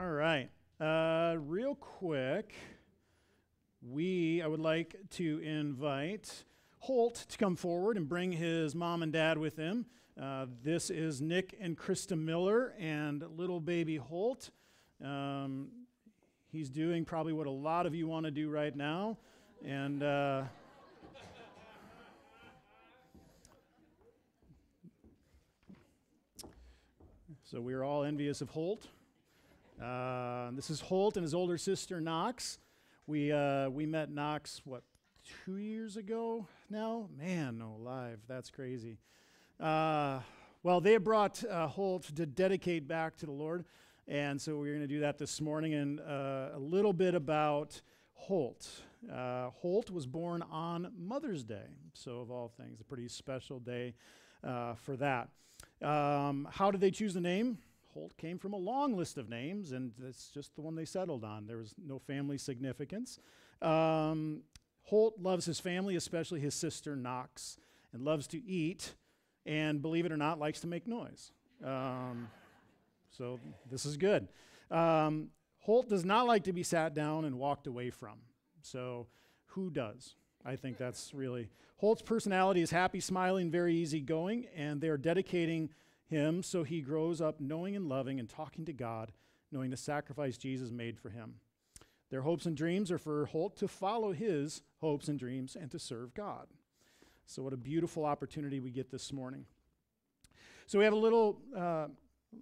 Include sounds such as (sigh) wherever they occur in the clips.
All right. Uh, real quick, we I would like to invite Holt to come forward and bring his mom and dad with him. Uh, this is Nick and Krista Miller and little baby Holt. Um, he's doing probably what a lot of you want to do right now, and. Uh, so we are all envious of Holt. Uh, this is Holt and his older sister Knox. We uh, we met Knox what two years ago now. Man, no, live. That's crazy. Uh, well, they brought uh, Holt to dedicate back to the Lord, and so we're going to do that this morning. And uh, a little bit about Holt. Uh, Holt was born on Mother's Day, so of all things, a pretty special day for that. Um, how did they choose the name? Holt came from a long list of names, and that's just the one they settled on. There was no family significance. Um, Holt loves his family, especially his sister Knox, and loves to eat, and believe it or not, likes to make noise. Um, so this is good. Um, Holt does not like to be sat down and walked away from. So who does? I think that's really Holt's personality is happy, smiling, very easygoing, and they're dedicating him so he grows up knowing and loving and talking to God, knowing the sacrifice Jesus made for him. Their hopes and dreams are for Holt to follow his hopes and dreams and to serve God. So, what a beautiful opportunity we get this morning. So, we have a little, uh,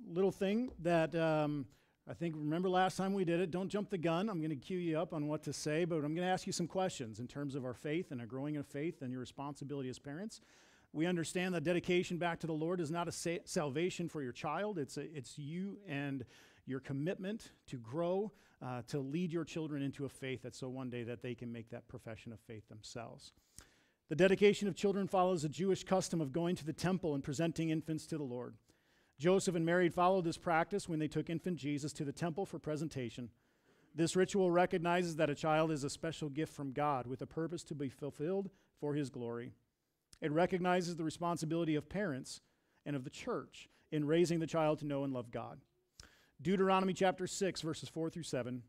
little thing that um, I think, remember last time we did it. Don't jump the gun. I'm going to cue you up on what to say, but I'm going to ask you some questions in terms of our faith and our growing of faith and your responsibility as parents. We understand that dedication back to the Lord is not a sa- salvation for your child, it's, a, it's you and your commitment to grow, uh, to lead your children into a faith that so one day that they can make that profession of faith themselves. The dedication of children follows a Jewish custom of going to the temple and presenting infants to the Lord. Joseph and Mary followed this practice when they took infant Jesus to the temple for presentation. This ritual recognizes that a child is a special gift from God with a purpose to be fulfilled for his glory. It recognizes the responsibility of parents and of the church in raising the child to know and love God. Deuteronomy chapter 6, verses 4 through 7.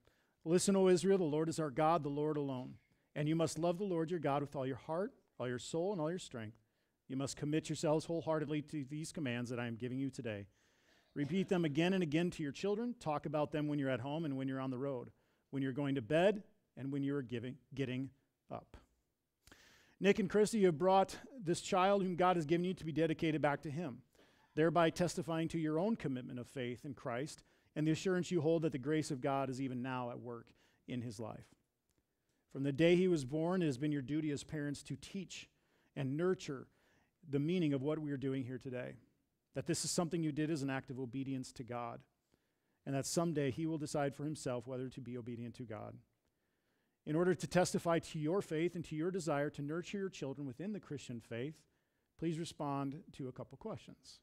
Listen, O Israel, the Lord is our God, the Lord alone. And you must love the Lord your God with all your heart, all your soul, and all your strength. You must commit yourselves wholeheartedly to these commands that I am giving you today. Repeat them again and again to your children. Talk about them when you're at home and when you're on the road, when you're going to bed, and when you're giving, getting up. Nick and Christy, you have brought this child whom God has given you to be dedicated back to Him, thereby testifying to your own commitment of faith in Christ and the assurance you hold that the grace of God is even now at work in his life. From the day he was born, it has been your duty as parents to teach and nurture the meaning of what we are doing here today. That this is something you did as an act of obedience to God, and that someday he will decide for himself whether to be obedient to God in order to testify to your faith and to your desire to nurture your children within the Christian faith, please respond to a couple questions.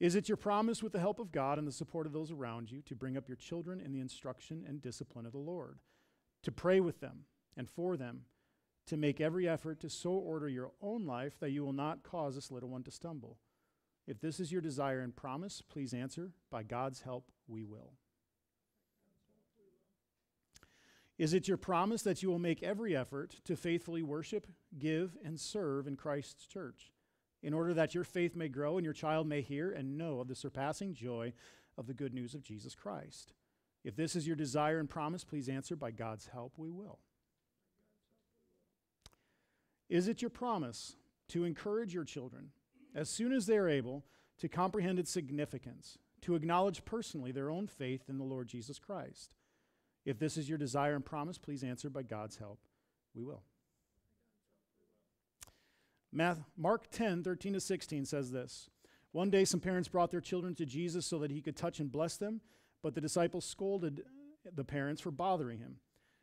Is it your promise, with the help of God and the support of those around you, to bring up your children in the instruction and discipline of the Lord, to pray with them and for them, to make every effort to so order your own life that you will not cause this little one to stumble? If this is your desire and promise, please answer, By God's help, we will. Is it your promise that you will make every effort to faithfully worship, give, and serve in Christ's church, in order that your faith may grow and your child may hear and know of the surpassing joy of the good news of Jesus Christ? If this is your desire and promise, please answer by God's help, we will. Is it your promise to encourage your children, as soon as they are able, to comprehend its significance, to acknowledge personally their own faith in the Lord Jesus Christ? If this is your desire and promise, please answer by God's help. We will. Math, Mark 10, 13 to 16 says this One day some parents brought their children to Jesus so that he could touch and bless them, but the disciples scolded the parents for bothering him.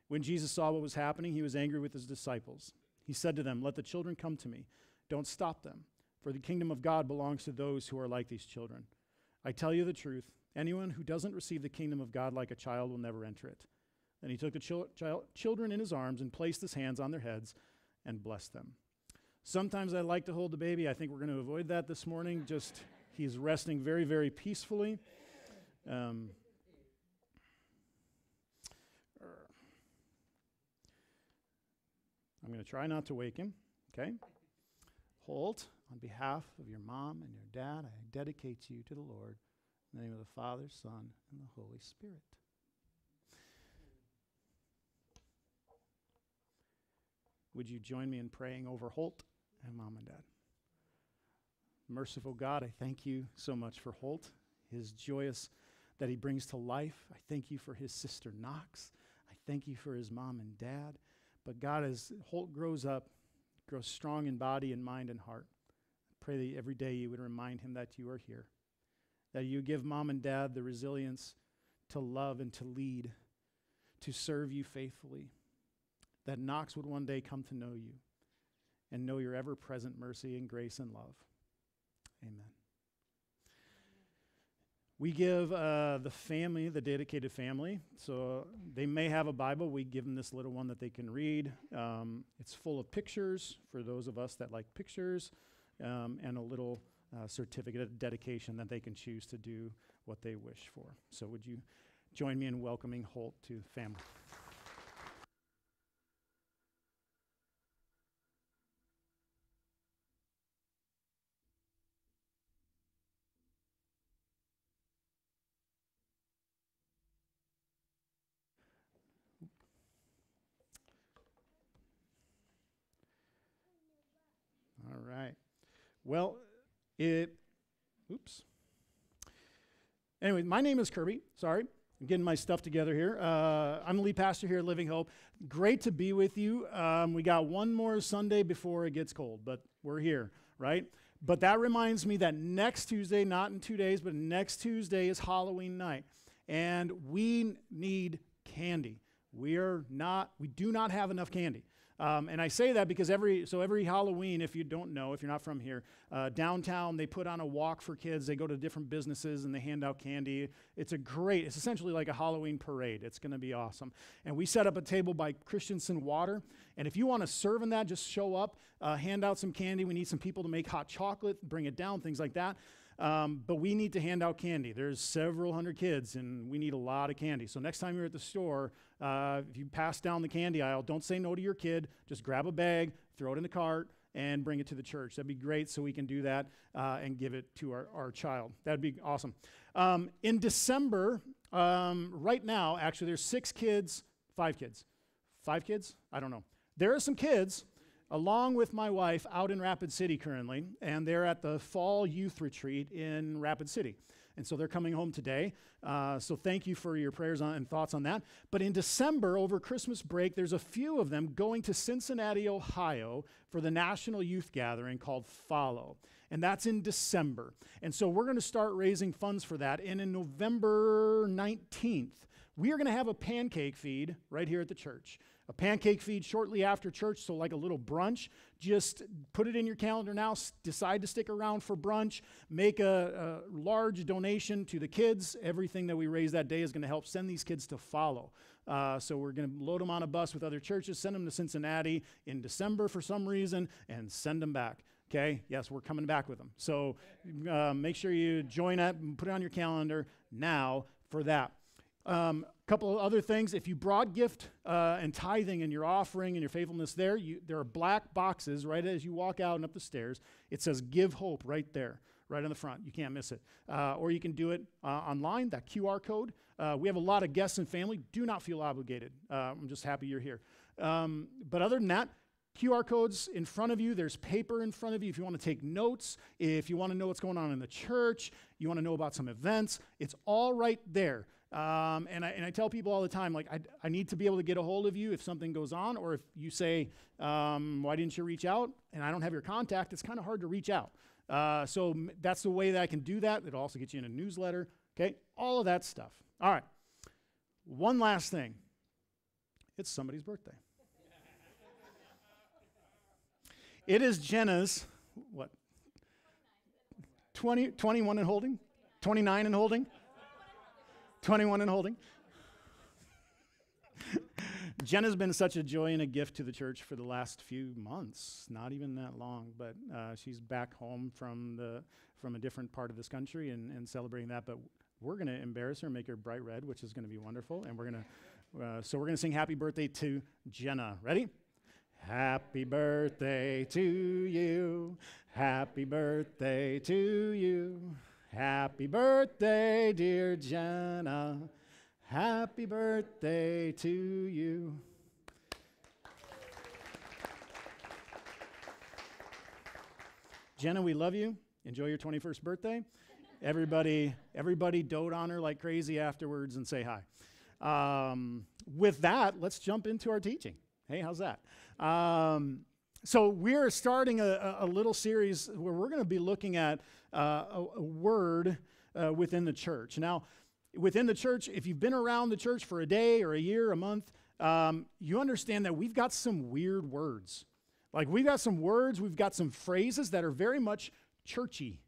When Jesus saw what was happening, he was angry with his disciples. He said to them, Let the children come to me. Don't stop them, for the kingdom of God belongs to those who are like these children. I tell you the truth Anyone who doesn't receive the kingdom of God like a child will never enter it. Then he took the chil- child, children in his arms and placed his hands on their heads and blessed them. Sometimes I like to hold the baby. I think we're going to avoid that this morning. Just he's resting very, very peacefully. Um, I'm going to try not to wake him, okay? Holt, on behalf of your mom and your dad, I dedicate you to the Lord. In the name of the Father, Son, and the Holy Spirit. Would you join me in praying over Holt and mom and dad? Merciful God, I thank you so much for Holt, his joyous that he brings to life. I thank you for his sister Knox. I thank you for his mom and dad. But God, as Holt grows up, grows strong in body and mind and heart, I pray that every day you would remind him that you are here, that you give mom and dad the resilience to love and to lead, to serve you faithfully, that Knox would one day come to know you and know your ever present mercy and grace and love. Amen. We give uh, the family, the dedicated family, so they may have a Bible. We give them this little one that they can read. Um, it's full of pictures for those of us that like pictures, um, and a little uh, certificate of dedication that they can choose to do what they wish for. So, would you join me in welcoming Holt to the family? Well, it, oops. Anyway, my name is Kirby. Sorry, I'm getting my stuff together here. Uh, I'm the lead pastor here at Living Hope. Great to be with you. Um, we got one more Sunday before it gets cold, but we're here, right? But that reminds me that next Tuesday, not in two days, but next Tuesday is Halloween night. And we need candy. We are not, we do not have enough candy. Um, and I say that because every so every Halloween, if you don't know, if you're not from here, uh, downtown they put on a walk for kids. They go to different businesses and they hand out candy. It's a great. It's essentially like a Halloween parade. It's going to be awesome. And we set up a table by Christensen Water. And if you want to serve in that, just show up, uh, hand out some candy. We need some people to make hot chocolate, bring it down, things like that. Um, but we need to hand out candy. There's several hundred kids, and we need a lot of candy. So next time you're at the store, uh, if you pass down the candy aisle, don't say no to your kid. Just grab a bag, throw it in the cart, and bring it to the church. That'd be great so we can do that uh, and give it to our, our child. That'd be awesome. Um, in December, um, right now, actually, there's six kids, five kids. Five kids? I don't know. There are some kids along with my wife out in Rapid City currently, and they're at the fall youth retreat in Rapid City. And so they're coming home today. Uh, so thank you for your prayers on, and thoughts on that. But in December, over Christmas break, there's a few of them going to Cincinnati, Ohio for the National Youth Gathering called Follow. And that's in December. And so we're going to start raising funds for that. And in November 19th, we are going to have a pancake feed right here at the church a pancake feed shortly after church, so like a little brunch. Just put it in your calendar now. S- decide to stick around for brunch. Make a, a large donation to the kids. Everything that we raise that day is going to help send these kids to follow. Uh, so we're going to load them on a bus with other churches, send them to Cincinnati in December for some reason, and send them back. Okay, yes, we're coming back with them. So uh, make sure you join up and put it on your calendar now for that. Um, couple of other things. If you brought gift uh, and tithing and your offering and your faithfulness there, you, there are black boxes right as you walk out and up the stairs. It says Give Hope right there, right on the front. You can't miss it. Uh, or you can do it uh, online, that QR code. Uh, we have a lot of guests and family. Do not feel obligated. Uh, I'm just happy you're here. Um, but other than that, QR codes in front of you. There's paper in front of you if you want to take notes, if you want to know what's going on in the church, you want to know about some events. It's all right there. Um, and, I, and I tell people all the time, like, I, I need to be able to get a hold of you if something goes on, or if you say, um, why didn't you reach out? And I don't have your contact, it's kind of hard to reach out. Uh, so m- that's the way that I can do that. It'll also get you in a newsletter, okay? All of that stuff. All right. One last thing it's somebody's birthday. (laughs) it is Jenna's, what? 20, 21 and holding? 29 and holding? 21 and holding. (laughs) Jenna's been such a joy and a gift to the church for the last few months, not even that long, but uh, she's back home from, the, from a different part of this country and, and celebrating that. But we're going to embarrass her make her bright red, which is going to be wonderful. And we're going to, uh, so we're going to sing happy birthday to Jenna. Ready? Happy birthday to you. Happy birthday to you. Happy birthday, dear Jenna. Happy birthday to you. Jenna, we love you. Enjoy your 21st birthday. Everybody, everybody dote on her like crazy afterwards and say hi. Um, with that, let's jump into our teaching. Hey, how's that? Um, so we're starting a, a, little series where we're going to be looking at uh, a, word uh, within the church. Now, within the church, if you've been around the church for a day or a year, a month, um, you understand that we've got some weird words. Like we've got some words, we've got some phrases that are very much churchy,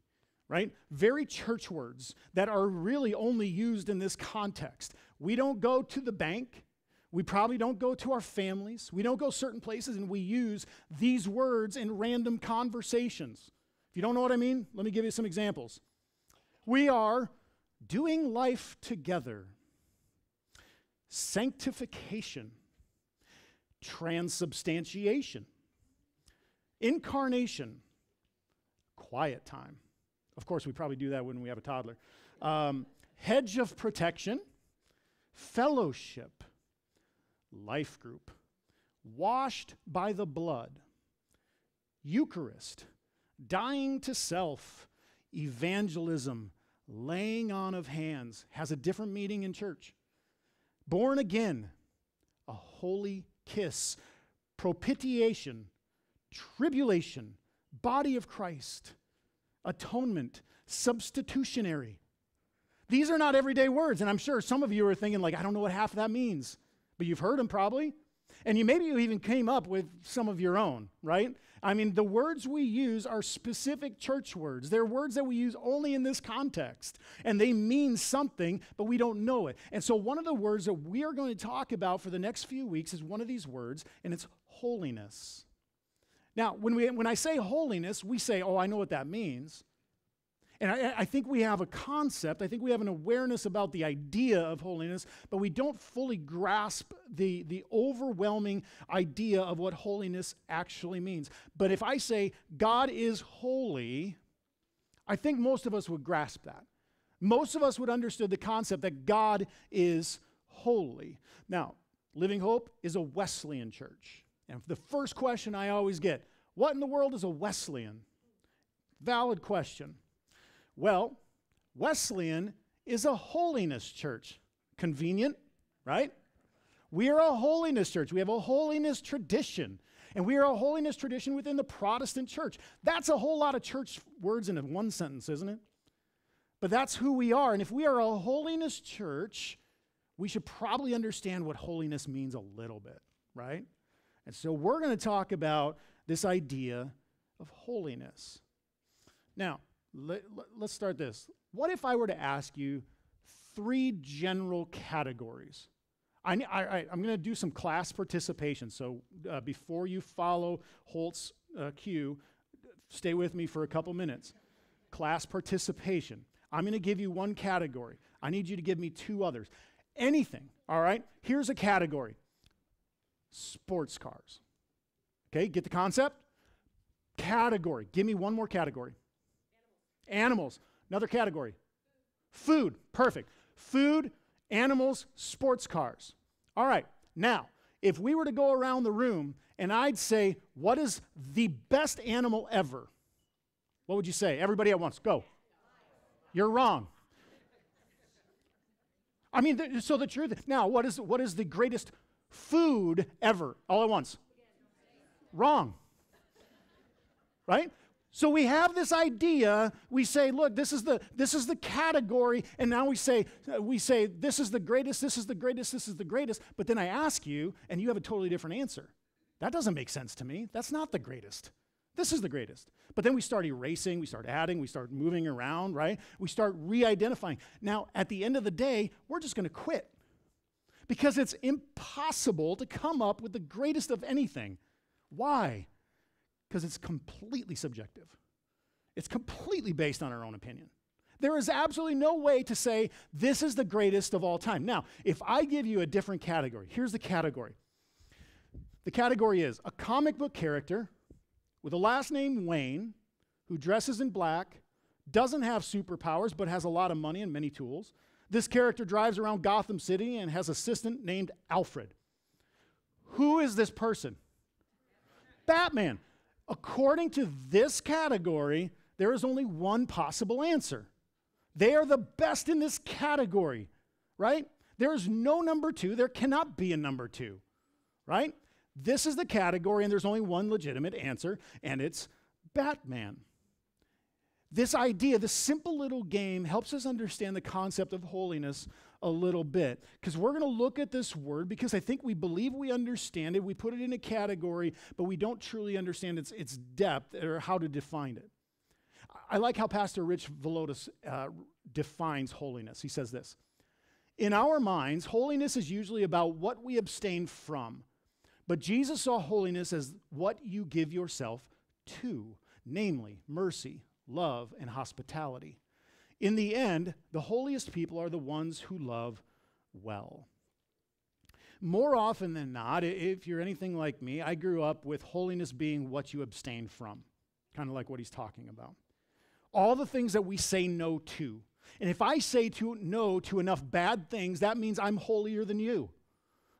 right? Very church words that are really only used in this context. We don't go to the bank. We probably don't go to our families. We don't go certain places and we use these words in random conversations. If you don't know what I mean, let me give you some examples. We are doing life together, sanctification, transubstantiation, incarnation, quiet time. Of course, we probably do that when we have a toddler. Um, hedge of protection, fellowship, life group, washed by the blood, Eucharist, dying to self, evangelism, laying on of hands has a different meaning in church. Born again, a holy kiss, propitiation, tribulation, body of Christ, atonement, substitutionary. These are not everyday words, and I'm sure some of you are thinking, like, I don't know what half of that means, but you've heard them probably. And you maybe you even came up with some of your own, right? I mean, the words we use are specific church words. They're words that we use only in this context, and they mean something, but we don't know it. And so, one of the words that we are going to talk about for the next few weeks is one of these words, and it's holiness. Now, when, we, when I say holiness, we say, oh, I know what that means. And I, I, think we have a concept, I think we have an awareness about the idea of holiness, but we don't fully grasp the, the overwhelming idea of what holiness actually means. But if I say God is holy, I think most of us would grasp that. Most of us would understand the concept that God is holy. Now, Living Hope is a Wesleyan church. And the first question I always get what in the world is a Wesleyan? Valid question. Well, Wesleyan is a holiness church. Convenient, right? We are a holiness church. We have a holiness tradition. And we are a holiness tradition within the Protestant church. That's a whole lot of church words in one sentence, isn't it? But that's who we are. And if we are a holiness church, we should probably understand what holiness means a little bit, right? And so we're going to talk about this idea of holiness. Now, let, us start this. What if I were to ask you three general categories? I, I, am going to do some class participation. So uh, before you follow Holt's uh, cue, stay with me for a couple minutes. Class participation. I'm going to give you one category. I need you to give me two others. Anything, all right? Here's a category sports cars. Okay, get the concept? Category. Give me one more category. Animals. Another category. Food. Perfect. Food, animals, sports cars. All right. Now, if we were to go around the room and I'd say, What is the best animal ever? What would you say? Everybody at once. Go. You're wrong. I mean, th- so the truth. Now, what is what is the greatest food ever? All at once. Wrong. Right? So we have this idea, we say, look, this is the this is the category, and now we say uh, we say this is the greatest, this is the greatest, this is the greatest, but then I ask you and you have a totally different answer. That doesn't make sense to me. That's not the greatest. This is the greatest. But then we start erasing, we start adding, we start moving around, right? We start re identifying. Now, at the end of the day, we're just going to quit because it's impossible to come up with the greatest of anything. Why? Because it's completely subjective, it's completely based on our own opinion. There is absolutely no way to say this is the greatest of all time. Now, if I give you a different category, here's the category The category is a comic book character with a last name Wayne who dresses in black, doesn't have superpowers, but has a lot of money and many tools. This character drives around Gotham City and has an assistant named Alfred. Who is this person? Batman. According to this category, there is only one possible answer. They are the best in this category, right? There is no number two. There cannot be a number two, right? This is the category, and there's only one legitimate answer, and it's Batman. This idea, this simple little game, helps us understand the concept of holiness a little bit. Because we're going to look at this word because I think we believe we understand it. We put it in a category, but we don't truly understand its, its depth or how to define it. I like how Pastor Rich Villodas uh, defines holiness. He says this In our minds, holiness is usually about what we abstain from. But Jesus saw holiness as what you give yourself to, namely mercy, love, and hospitality. In the end, the holiest people are the ones who love well. More often than not, if you're anything like me, I grew up with holiness being what you abstain from, kind of like what he's talking about. All the things that we say no to. And if I say to no to enough bad things, that means I'm holier than you.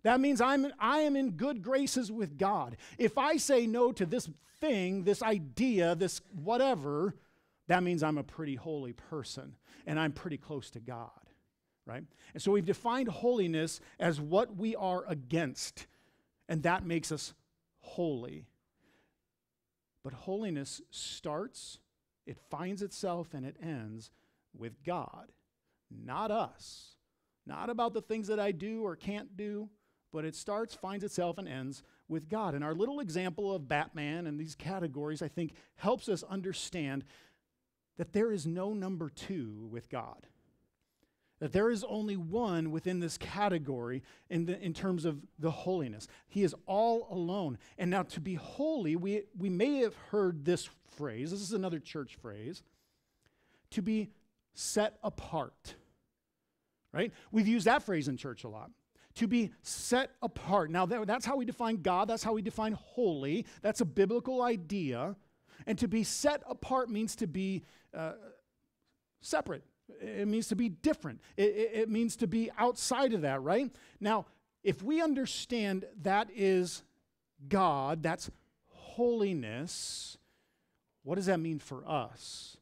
That means I'm, I am in good graces with God. If I say no to this thing, this idea, this whatever, that means I'm a pretty holy person and I'm pretty close to God, right? And so we've defined holiness as what we are against, and that makes us holy. But holiness starts, it finds itself, and it ends with God, not us. Not about the things that I do or can't do, but it starts, finds itself, and ends with God. And our little example of Batman and these categories, I think, helps us understand that there is no number two with God. That there is only one within this category in, the, in terms of the holiness. He is all alone. And now, to be holy, we, we may have heard this phrase. This is another church phrase to be set apart. Right? We've used that phrase in church a lot to be set apart. Now, that's how we define God, that's how we define holy. That's a biblical idea. And to be set apart means to be separate. It means to be different. It, it, it means to be outside of that, right? Now, if we understand that is God, that's holiness, what does that mean for us?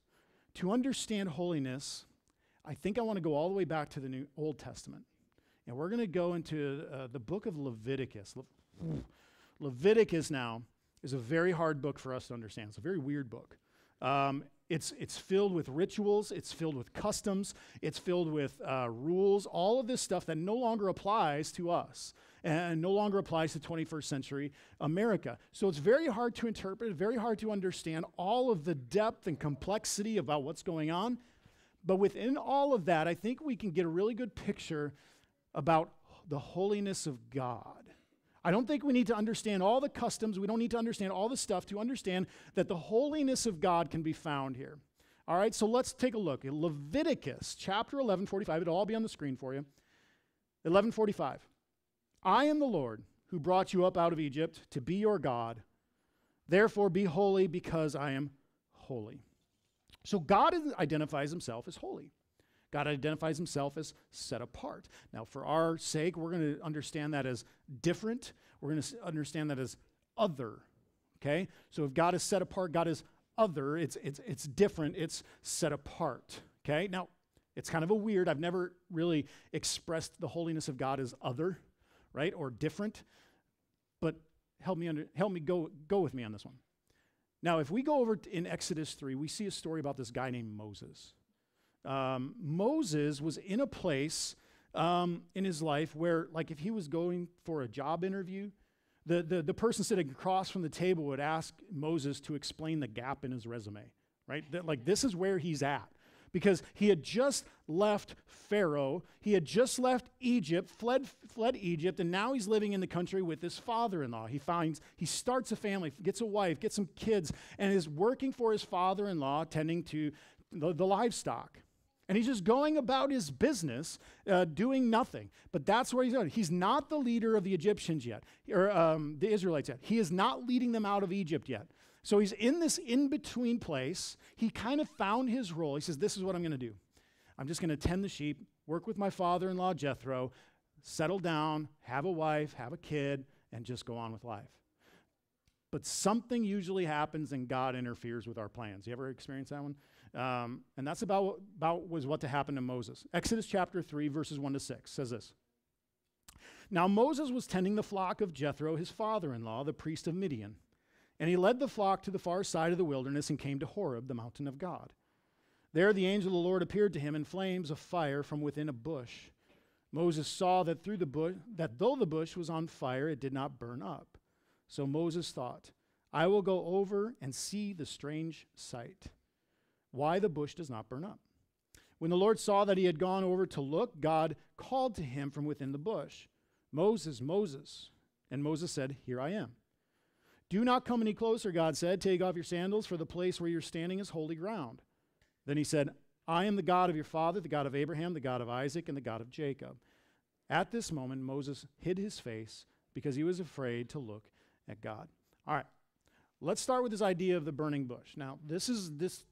To understand holiness, I think I want to go all the way back to the New Old Testament. And we're going to go into uh, the book of Leviticus. Le- Leviticus now is a very hard book for us to understand. It's a very weird book. Um, it's, it's filled with rituals, it's filled with customs, it's filled with uh, rules, all of this stuff that no longer applies to us and no longer applies to 21st century America. So it's very hard to interpret, very hard to understand all of the depth and complexity about what's going on. But within all of that, I think we can get a really good picture about the holiness of God. I don't think we need to understand all the customs. We don't need to understand all the stuff to understand that the holiness of God can be found here. All right, so let's take a look. Leviticus chapter 11, 45. It'll all be on the screen for you. 1145. I am the Lord who brought you up out of Egypt to be your God. Therefore, be holy because I am holy. So, God identifies himself as holy. God identifies himself as set apart. Now, for our sake, we're going to understand that as different. We're going to understand that as other. Okay? So if God is set apart, God is other. It's, it's, it's different. It's set apart. Okay? Now, it's kind of a weird. I've never really expressed the holiness of God as other, right? Or different. But help me under, help me go go with me on this one. Now, if we go over in Exodus 3, we see a story about this guy named Moses um, Moses was in a place um, in his life where, like, if he was going for a job interview, the, the, the person sitting across from the table would ask Moses to explain the gap in his resume, right? That, like, this is where he's at. Because he had just left Pharaoh, he had just left Egypt, fled, fled Egypt, and now he's living in the country with his father in law. He finds, he starts a family, gets a wife, gets some kids, and is working for his father in law, tending to the, the livestock. And he's just going about his business, uh, doing nothing. But that's where he's going. He's not the leader of the Egyptians yet, or um, the Israelites yet. He is not leading them out of Egypt yet. So he's in this in between place. He kind of found his role. He says, This is what I'm going to do. I'm just going to tend the sheep, work with my father in law, Jethro, settle down, have a wife, have a kid, and just go on with life. But something usually happens and God interferes with our plans. You ever experience that one? Um, and that's about, about was what to happen to Moses. Exodus chapter 3, verses 1 to 6 says this. Now Moses was tending the flock of Jethro, his father in law, the priest of Midian. And he led the flock to the far side of the wilderness and came to Horeb, the mountain of God. There the angel of the Lord appeared to him in flames of fire from within a bush. Moses saw that through the bush that though the bush was on fire, it did not burn up. So Moses thought, I will go over and see the strange sight why the bush does not burn up. When the Lord saw that he had gone over to look, God called to him from within the bush, Moses, Moses. And Moses said, Here I am. Do not come any closer, God said. Take off your sandals, for the place where you're standing is holy ground. Then he said, I am the God of your father, the God of Abraham, the God of Isaac, and the God of Jacob. At this moment, Moses hid his face because he was afraid to look at God. All right, let's start with this idea of the burning bush. Now, this is this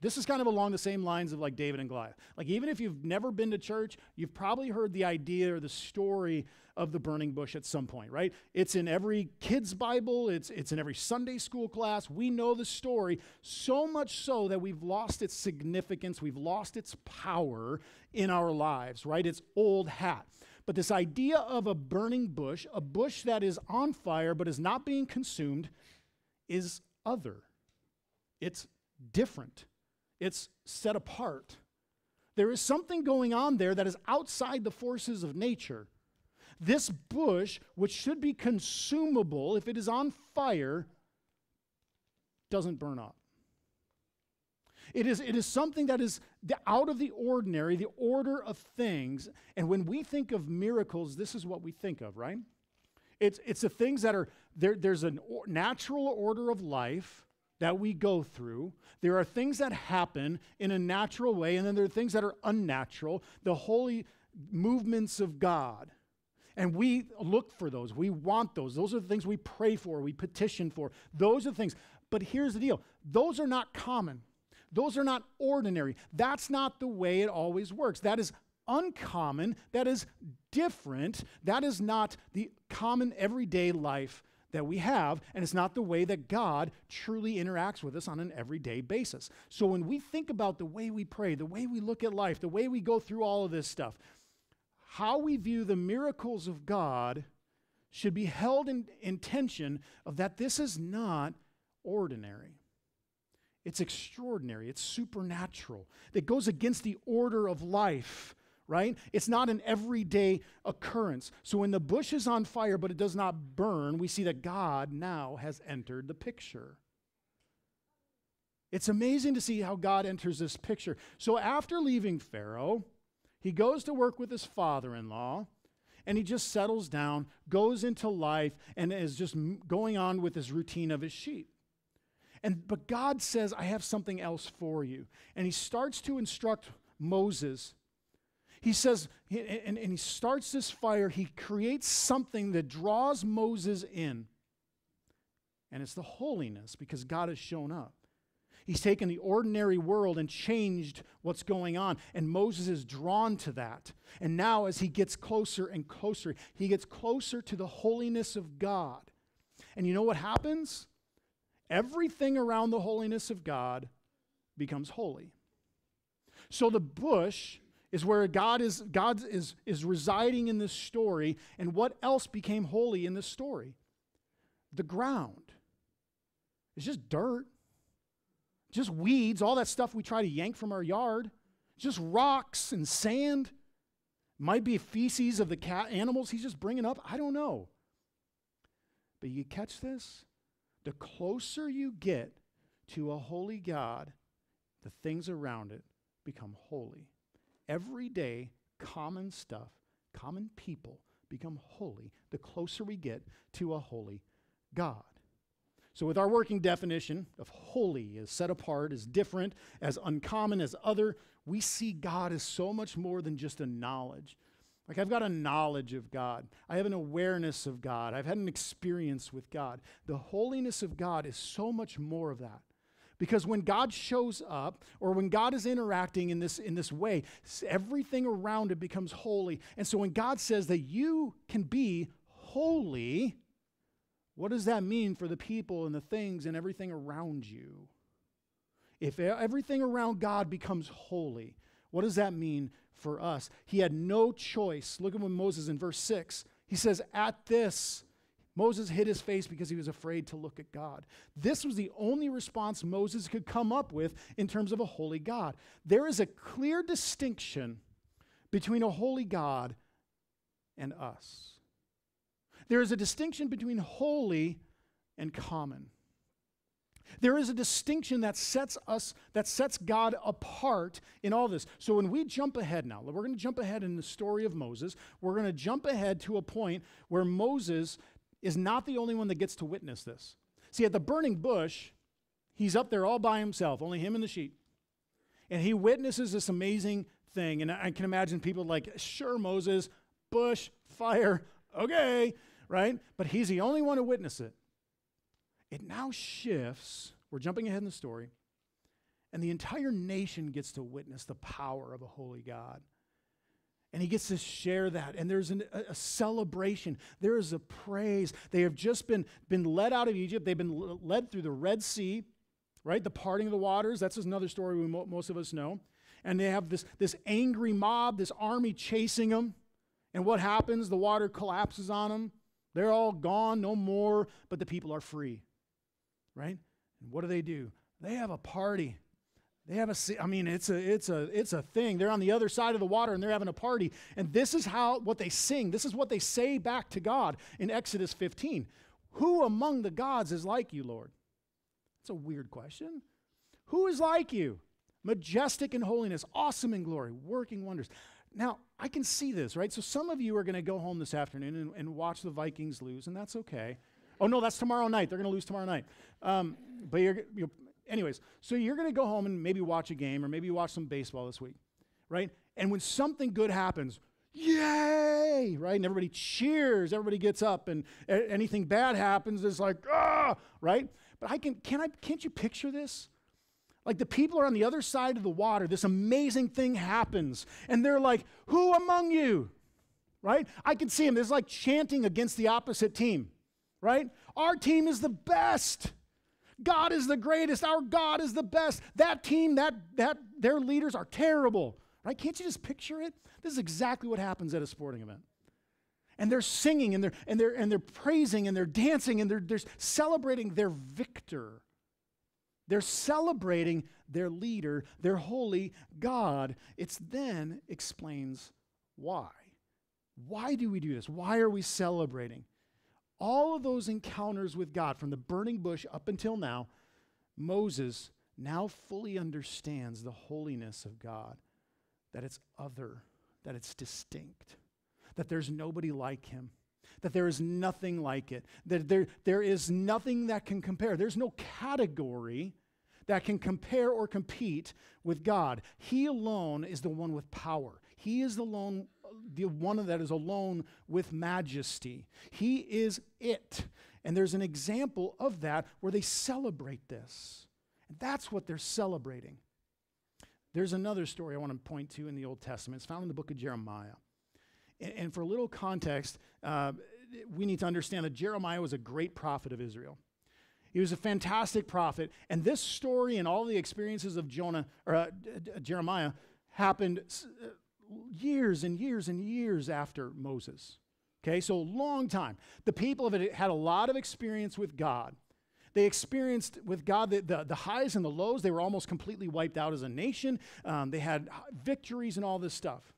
this is kind of along the same lines of like David and Goliath. Like, even if you've never been to church, you've probably heard the idea or the story of the burning bush at some point, right? It's in every kid's Bible, it's, it's in every Sunday school class. We know the story, so much so that we've lost its significance, we've lost its power in our lives, right? It's old hat. But this idea of a burning bush, a bush that is on fire but is not being consumed, is other. It's different it's set apart. There is something going on there that is outside the forces of nature. This bush, which should be consumable if it is on fire, doesn't burn up. It is, it is something that is the, out of the ordinary, the order of things. And when we think of miracles, this is what we think of, right? It's, it's the things that are, there, there's a natural order of life that we go through. There are things that happen in a natural way, and then there are things that are unnatural, the holy movements of God. And we look for those. We want those. Those are the things we pray for, we petition for. Those are the things. But here's the deal those are not common, those are not ordinary. That's not the way it always works. That is uncommon, that is different, that is not the common everyday life that we have, and it's not the way that God truly interacts with us on an everyday basis. So when we think about the way we pray, the way we look at life, the way we go through all of this stuff, how we view the miracles of God should be held in, in tension of that this is not ordinary. It's extraordinary. It's supernatural. It goes against the order of life right? It's not an everyday occurrence. So when the bush is on fire but it does not burn, we see that God now has entered the picture. It's amazing to see how God enters this picture. So after leaving Pharaoh, he goes to work with his father in law and he just settles down, goes into life, and is just going on with his routine of his sheep. And but God says, I have something else for you. And he starts to instruct Moses he says, and, and he starts this fire, he creates something that draws Moses in. And it's the holiness because God has shown up. He's taken the ordinary world and changed what's going on. And Moses is drawn to that. And now, as he gets closer and closer, he gets closer to the holiness of God. And you know what happens? Everything around the holiness of God becomes holy. So the bush is where God is God is is residing in this story and what else became holy in this story? The ground. It's just dirt. Just weeds, all that stuff we try to yank from our yard. Just rocks and sand. Might be feces of the cat animals he's just bringing up. I don't know. But you catch this? The closer you get to a holy God, the things around it become holy everyday, common stuff, common people become holy the closer we get to a holy God. So, with our working definition of holy, as set apart, as different, as uncommon, as other, we see God as so much more than just a knowledge. Like, I've got a knowledge of God, I have an awareness of God, I've had an experience with God. The holiness of God is so much more of that. Because when God shows up, or when God is interacting in this, in this way, everything around it becomes holy. And so when God says that you can be holy, what does that mean for the people and the things and everything around you? If everything around God becomes holy, what does that mean for us? He had no choice. Look at when Moses in verse 6, he says, At this, Moses hid his face because he was afraid to look at God. This was the only response Moses could come up with in terms of a holy God. There is a clear distinction between a holy God and us. There is a distinction between holy and common. There is a distinction that sets us, that sets God apart in all this. So when we jump ahead now, we're going to jump ahead in the story of Moses. We're going to jump ahead to a point where Moses is not the only one that gets to witness this. See, at the burning bush, he's up there all by himself, only him and the sheep. And he witnesses this amazing thing. And I can imagine people like, sure, Moses, bush, fire, okay right? But he's the only one to witness it. It now shifts. We're jumping ahead in the story. And the entire nation gets to witness the power of a holy God. And he gets to share that. And there's an, a, celebration. There is a praise. They have just been, been led out of Egypt. They've been led through the Red Sea, right? The parting of the waters. That's another story we mo- most of us know. And they have this, this angry mob, this army chasing them. And what happens? The water collapses on them. They're all gone, no more, but the people are free. Right? And what do they do? They have a party. They have a I mean it's a it's a it's a thing. They're on the other side of the water and they're having a party. And this is how what they sing. This is what they say back to God in Exodus 15. Who among the gods is like you, Lord? It's a weird question. Who is like you? Majestic in holiness, awesome in glory, working wonders. Now, I can see this, right? So some of you are going to go home this afternoon and, and, watch the Vikings lose, and that's okay. Oh, no, that's tomorrow night. They're going to lose tomorrow night. Um, but you're, you're, anyways, so you're going to go home and maybe watch a game or maybe you watch some baseball this week, right? And when something good happens, yay, right? And everybody cheers, everybody gets up, and a- anything bad happens, it's like, ah, right? But I can, can I, can't you picture this? Like the people are on the other side of the water. This amazing thing happens. And they're like, Who among you? Right? I can see them. There's like chanting against the opposite team. Right? Our team is the best. God is the greatest. Our God is the best. That team, that, that their leaders are terrible. Right? Can't you just picture it? This is exactly what happens at a sporting event. And they're singing and they're and they're and they're praising and they're dancing and they're, they're celebrating their victor. They're celebrating their leader, their holy God. It's then explains why. Why do we do this? Why are we celebrating? All of those encounters with God, from the burning bush up until now, Moses now fully understands the holiness of God, that it's other, that it's distinct, that there's nobody like him that there is nothing like it, that there, there is nothing that can compare. There's no category that can compare or compete with God. He alone is the one with power. He is the alone, the one of that is alone with majesty. He is it. And there's an example of that where they celebrate this. And that's what they're celebrating. There's another story I want to point to in the Old Testament. It's found in the book of Jeremiah. And, and for a little context, uh, we need to understand that Jeremiah was a great prophet of Israel. He was a fantastic prophet. And this story and all the experiences of Jonah or uh, Jeremiah happened uh, years and years and years after Moses. Okay, so a long time. The people of it had a lot of experience with God. They experienced with God the, the, the highs and the lows. They were almost completely wiped out as a nation. Um, they had victories and all this stuff.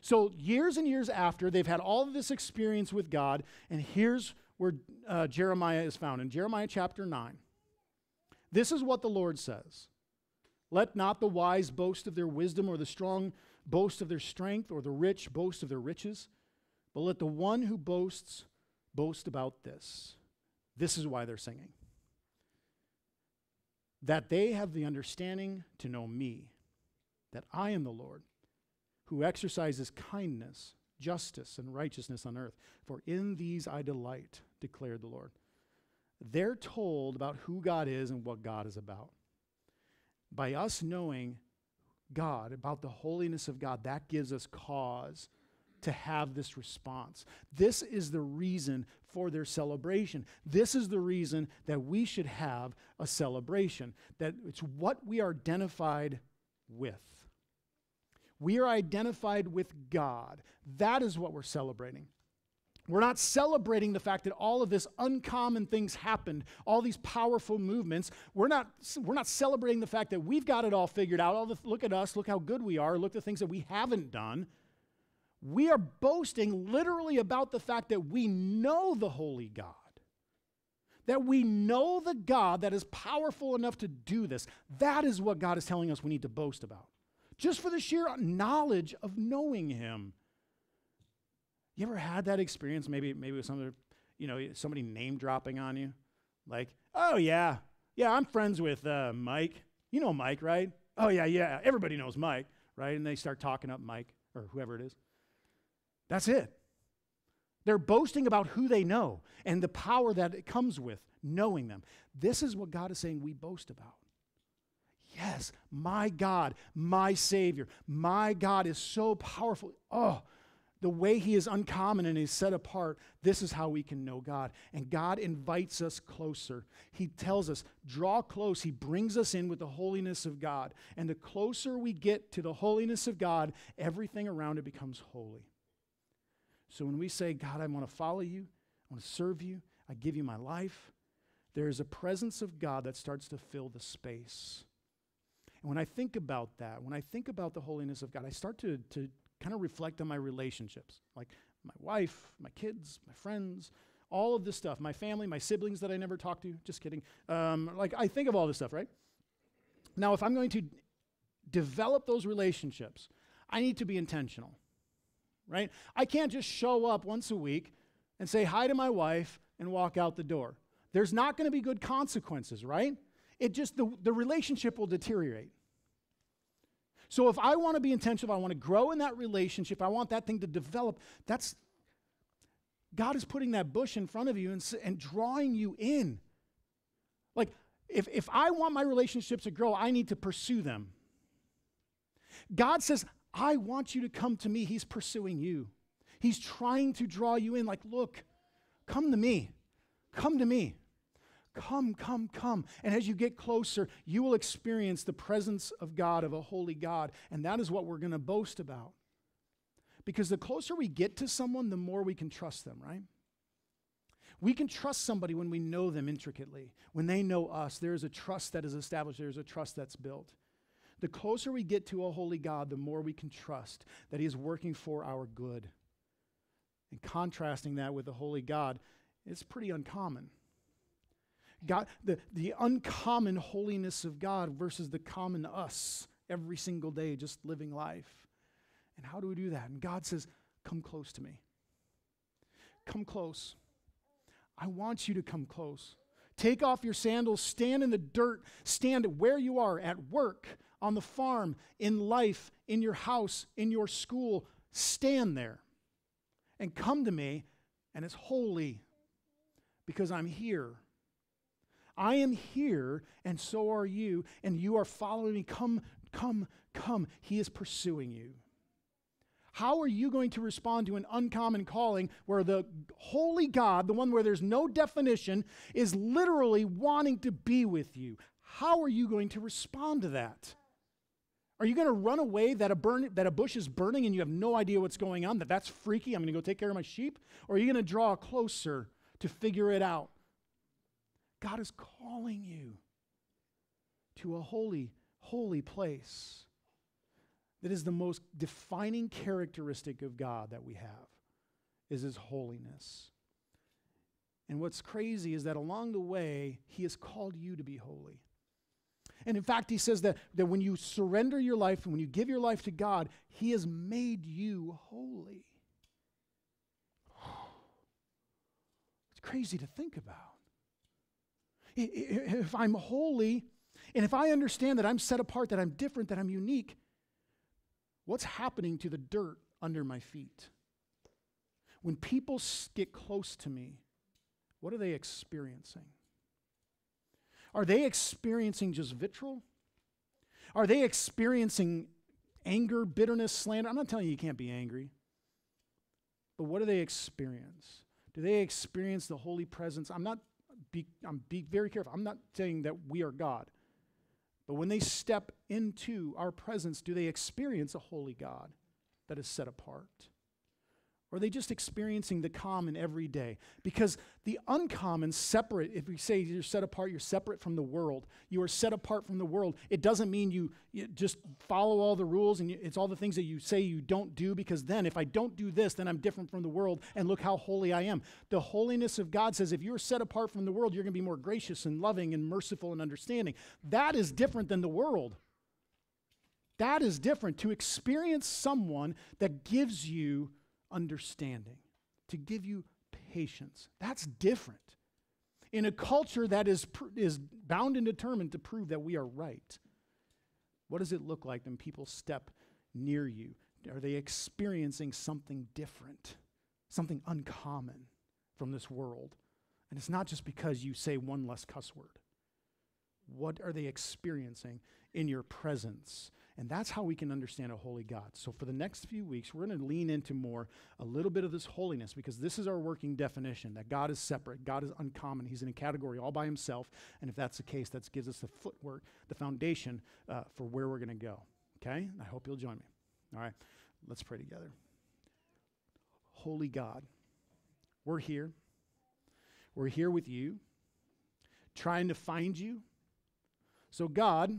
So, years and years after, they've had all of this experience with God, and here's where uh, Jeremiah is found in Jeremiah chapter 9. This is what the Lord says Let not the wise boast of their wisdom, or the strong boast of their strength, or the rich boast of their riches, but let the one who boasts boast about this. This is why they're singing. that they have the understanding to know me, that I am the Lord, who exercises kindness, justice, and righteousness on earth. For in these I delight, declared the Lord. They're told about who God is and what God is about. By us knowing God, about the holiness of God, that gives us cause to have this response. This is the reason for their celebration. This is the reason that we should have a celebration, that it's what we are identified with. We are identified with God. That is what we're celebrating. We're not celebrating the fact that all of this uncommon things happened, all these powerful movements. We're not, we're not celebrating the fact that we've got it all figured out. All the, look at us, look how good we are, look at the things that we haven't done. We are boasting literally about the fact that we know the holy God, that we know the God that is powerful enough to do this. That is what God is telling us we need to boast about, just for the sheer knowledge of knowing Him. You ever had that experience? Maybe, maybe with some you know, somebody name dropping on you, like, oh yeah, yeah, I'm friends with uh, Mike. You know Mike, right? Oh yeah, yeah, everybody knows Mike, right? And they start talking up Mike or whoever it is. That's it. They're boasting about who they know and the power that it comes with knowing them. This is what God is saying we boast about. Yes, my God, my Savior, my God is so powerful. Oh, the way He is uncommon and He's set apart, this is how we can know God. And God invites us closer. He tells us, draw close. He brings us in with the holiness of God. And the closer we get to the holiness of God, everything around it becomes holy. So when we say, God, I want to follow you, I want to serve you, I give you my life, there is a presence of God that starts to fill the space. And when I think about that, when I think about the holiness of God, I start to, to kind of reflect on my relationships, like my wife, my kids, my friends, all of this stuff, my family, my siblings that I never talk to. Just kidding. Um, like I think of all this stuff, right? Now, if I'm going to develop those relationships, I need to be intentional right? I can't just show up once a week and say hi to my wife and walk out the door. There's not going to be good consequences, right? It just, the, the relationship will deteriorate. So if I want to be intentional, I want to grow in that relationship, I want that thing to develop, that's, God is putting that bush in front of you and, and drawing you in. Like, if, if I want my relationships to grow, I need to pursue them. God says, I want you to come to me. He's pursuing you. He's trying to draw you in, like, look, come to me. Come to me. Come, come, come. And as you get closer, you will experience the presence of God, of a holy God. And that is what we're going to boast about. Because the closer we get to someone, the more we can trust them, right? We can trust somebody when we know them intricately. When they know us, there is a trust that is established, there is a trust that's built. The closer we get to a holy God, the more we can trust that He is working for our good. And contrasting that with the holy God, it's pretty uncommon. God, the, the uncommon holiness of God versus the common us every single day, just living life. And how do we do that? And God says, Come close to me. Come close. I want you to come close. Take off your sandals, stand in the dirt, stand where you are at work, on the farm, in life, in your house, in your school, stand there and come to me, and it's holy because I'm here. I am here, and so are you, and you are following me. Come, come, come. He is pursuing you. How are you going to respond to an uncommon calling where the holy God, the one where there's no definition, is literally wanting to be with you? How are you going to respond to that? Are you going to run away that a, burn, that a bush is burning and you have no idea what's going on, that that's freaky, I'm going to go take care of my sheep? Or are you going to draw closer to figure it out? God is calling you to a holy, holy place that is the most defining characteristic of God that we have is his holiness. And what's crazy is that along the way, he has called you to be holy. And in fact, he says that, that when you surrender your life and when you give your life to God, he has made you holy. (sighs) It's crazy to think about. If I'm holy And if I understand that I'm set apart, that I'm different, that I'm unique, what's happening to the dirt under my feet? When people get close to me, what are they experiencing? Are they experiencing just vitriol? Are they experiencing anger, bitterness, slander? I'm not telling you you can't be angry. But what do they experience? Do they experience the holy presence? I'm not be, I'm be very careful. I'm not saying that we are God. But when they step into our presence, do they experience a holy God that is set apart? Or are they just experiencing the common every day? Because the uncommon, separate, if we say you're set apart, you're separate from the world, you are set apart from the world, it doesn't mean you, you just follow all the rules and you, it's all the things that you say you don't do, because then if I don't do this, then I'm different from the world, and look how holy I am. The holiness of God says if you're set apart from the world, you're going to be more gracious and loving and merciful and understanding. That is different than the world. That is different. To experience someone that gives you understanding, to give you patience. That's different. In a culture that is, pr- is bound and determined to prove that we are right, what does it look like when people step near you? Are they experiencing something different, something uncommon from this world? And it's not just because you say one less cuss word. What are they experiencing in your presence? And that's how we can understand a holy God. So, for the next few weeks, we're going to lean into more a little bit of this holiness because this is our working definition that God is separate, God is uncommon, He's in a category all by Himself. And if that's the case, that gives us the footwork, the foundation uh, for where we're going to go. Okay? I hope you'll join me. All right, let's pray together. Holy God, we're here. We're here with you, trying to find you. So, God,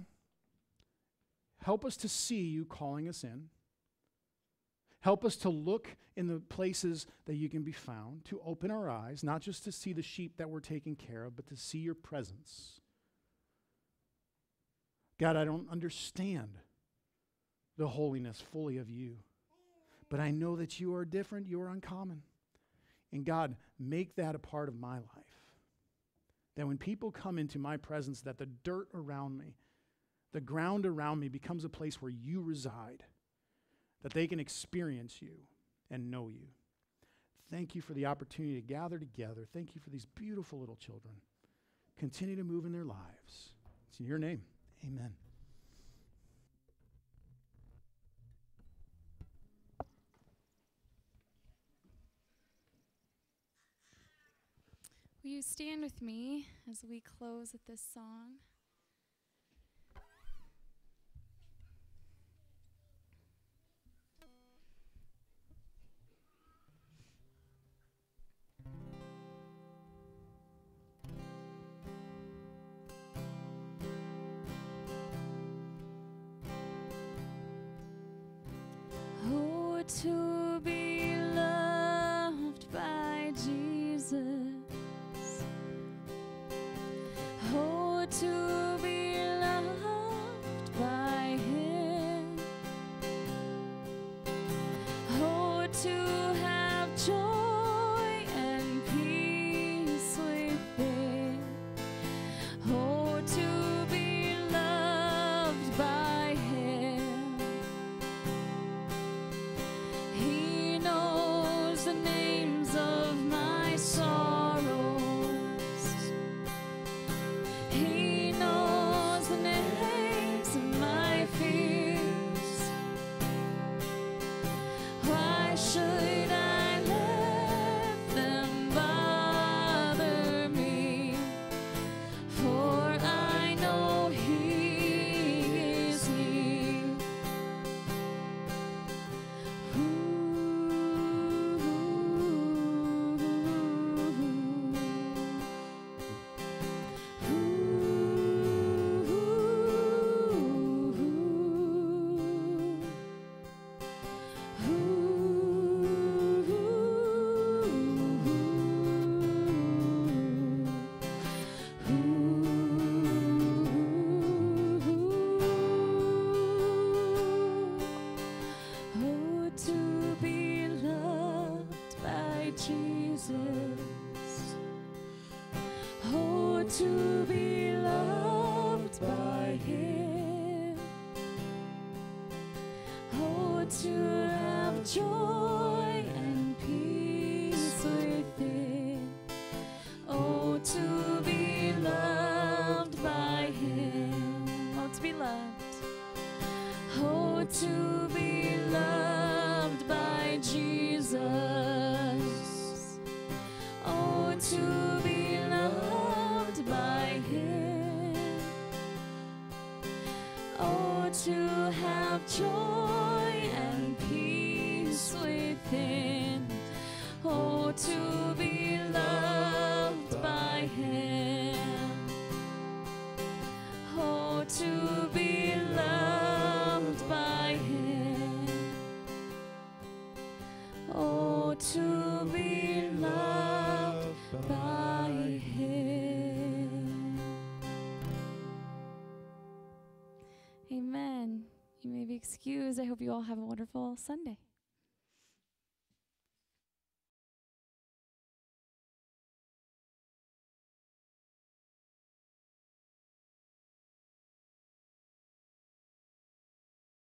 Help us to see you calling us in. Help us to look in the places that you can be found, to open our eyes, not just to see the sheep that we're taking care of, but to see your presence. God, I don't understand the holiness fully of you, but I know that you are different, you are uncommon. And God, make that a part of my life. That when people come into my presence, that the dirt around me the ground around me becomes a place where you reside, that they can experience you and know you. Thank you for the opportunity to gather together. Thank you for these beautiful little children. Continue to move in their lives. It's in your name. Amen. Will you stand with me as we close with this song? Be loved by Jesus. 就 you all have a wonderful Sunday.